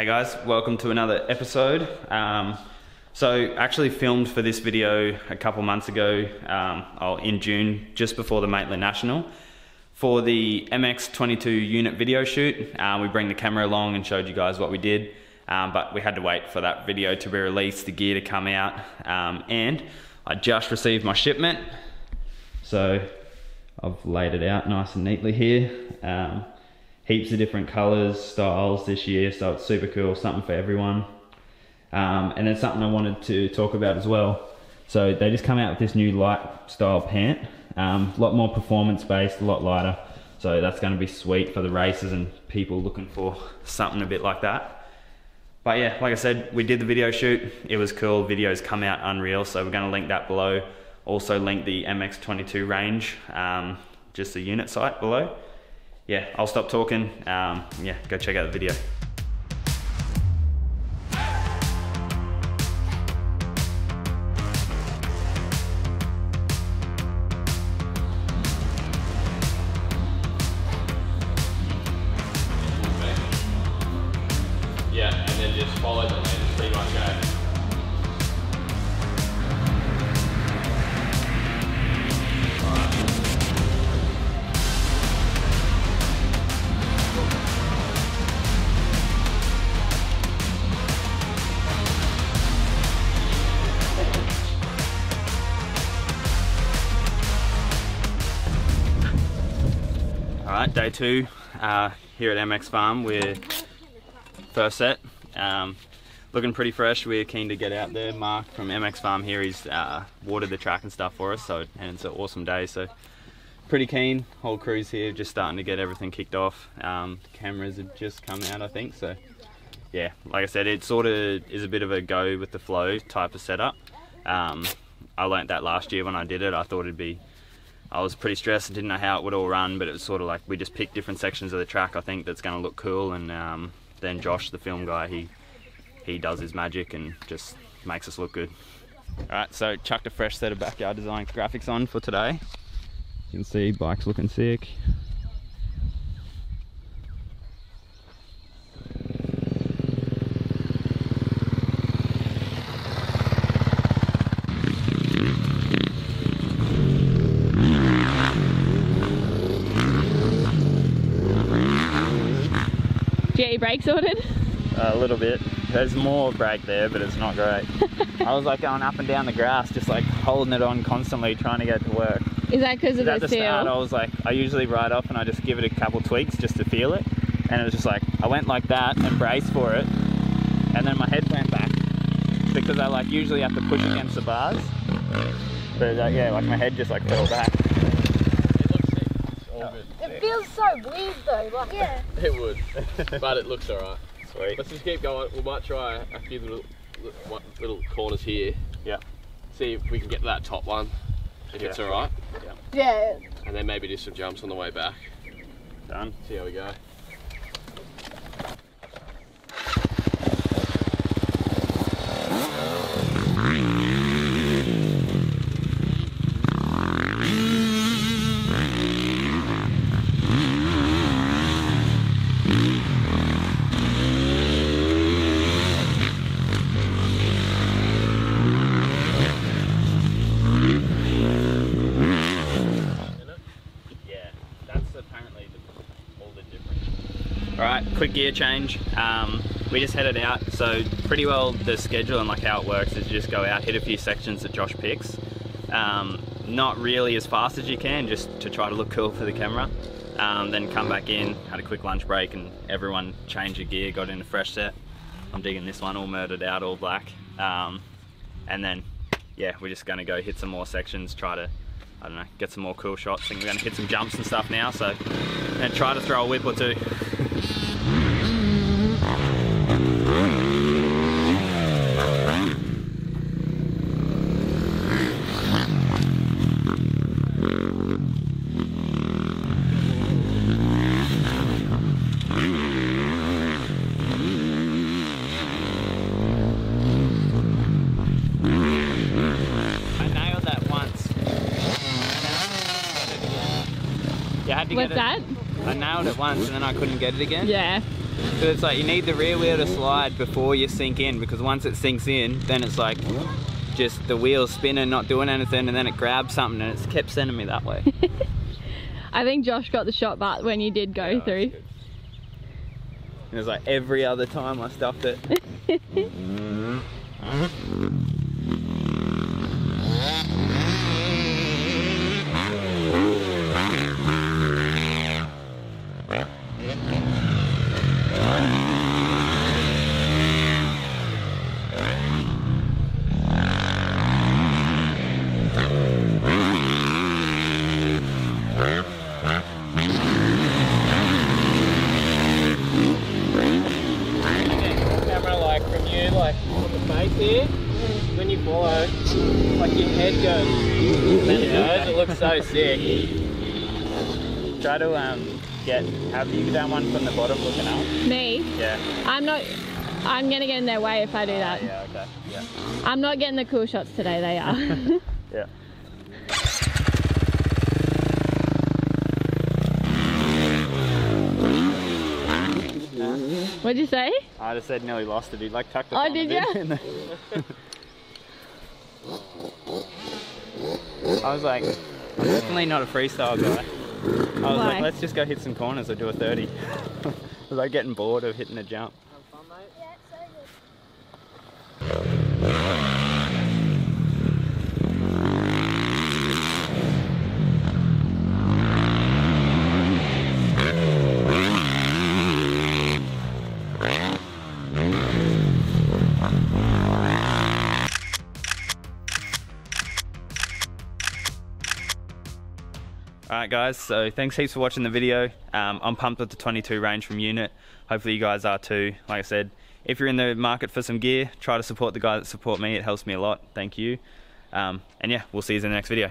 Hey guys, welcome to another episode. Um, so actually filmed for this video a couple months ago, um, oh, in June, just before the Maitland National. For the MX22 unit video shoot, uh, we bring the camera along and showed you guys what we did, um, but we had to wait for that video to be released, the gear to come out, um, and I just received my shipment. So I've laid it out nice and neatly here. Um, heaps of different colors, styles this year, so it's super cool, something for everyone. Um, and then something I wanted to talk about as well. So they just come out with this new light style pant, um, a lot more performance based, a lot lighter. So that's going to be sweet for the races and people looking for something a bit like that. But yeah, like I said, we did the video shoot. It was cool. Videos come out unreal. So we're going to link that below. Also link the MX22 range, um, just the unit site below. Yeah, I'll stop talking. Um, yeah, go check out the video. All right, day two uh, here at MX Farm. We're first set, um, looking pretty fresh. We're keen to get out there. Mark from MX Farm here, he's uh, watered the track and stuff for us, so and it's an awesome day. So pretty keen. Whole crew's here, just starting to get everything kicked off. Um, cameras have just come out, I think. So yeah, like I said, it sort of is a bit of a go with the flow type of setup. Um, I learnt that last year when I did it. I thought it'd be I was pretty stressed and didn't know how it would all run, but it was sort of like we just picked different sections of the track. I think that's going to look cool, and um, then Josh, the film guy, he he does his magic and just makes us look good. All right, so chucked a fresh set of backyard design graphics on for today. You can see bike's looking sick. Get your brakes ordered? A little bit. There's more brake there, but it's not great. I was like going up and down the grass, just like holding it on constantly, trying to get it to work. Is that because of at the the start, I was like, I usually ride off and I just give it a couple tweaks just to feel it. And it was just like, I went like that and braced for it. And then my head went back because I like usually have to push against the bars. But uh, yeah, like my head just like fell back. It looks sick. It's all good. It feels so weird though, like yeah. It would, but it looks alright. Sweet. Let's just keep going. We might try a few little little, little corners here. Yeah. See if we can get to that top one. If it's alright. Yeah. alright. Yeah. And then maybe do some jumps on the way back. Done. See how we go. Yeah, that's apparently the, all the difference. All right, quick gear change. Um, we just headed out, so pretty well the schedule and like how it works is you just go out, hit a few sections that Josh picks. Um, not really as fast as you can, just to try to look cool for the camera. Um, then come back in, had a quick lunch break, and everyone changed your gear, got in a fresh set. I'm digging this one, all murdered out, all black. Um, and then, yeah, we're just gonna go hit some more sections, try to I don't know, get some more cool shots. I think we're to hit some jumps and stuff now, so and try to throw a whip or two. I nailed that once. You had to What's that? I nailed it once and then I couldn't get it again. Yeah. So it's like you need the rear wheel to slide before you sink in because once it sinks in, then it's like just the wheels spinning, not doing anything, and then it grabs something and it's kept sending me that way. I think Josh got the shot back when you did go Yeah, through. It was like every other time I stuffed it. camera like from you, like on the face here. When you follow, like your head goes, then it looks so sick. Try to um, get, have you done one from the bottom looking up? Me, Yeah. I'm not. I'm gonna get in their way if I do that. Yeah, okay. Yeah. I'm not getting the cool shots today. They are. Yeah. What'd you say? I just said nearly lost it. He like tucked it Oh, did bit ya? in the- I was like, I'm definitely not a freestyle guy. I was Why? like, let's just go hit some corners or do a 30. I was like getting bored of hitting a jump. Alright guys, so thanks heaps for watching the video. Um, I'm pumped with the 22 range from Unit. Hopefully you guys are too. Like I said, if you're in the market for some gear, try to support the guys that support me. It helps me a lot. Thank you. Um, and yeah, we'll see you in the next video.